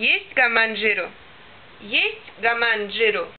Есть гаманджиру? Есть гаманджиру?